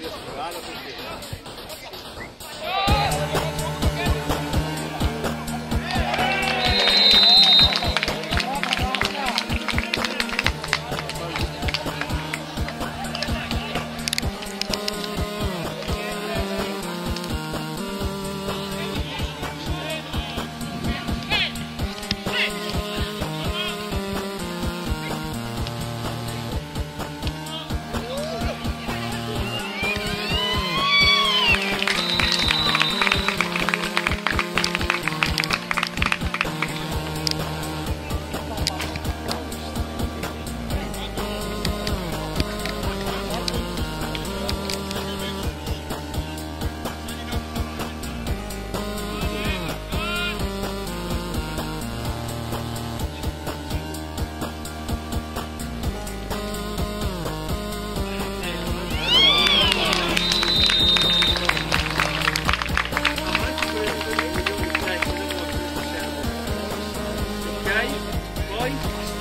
Gracias. everybody.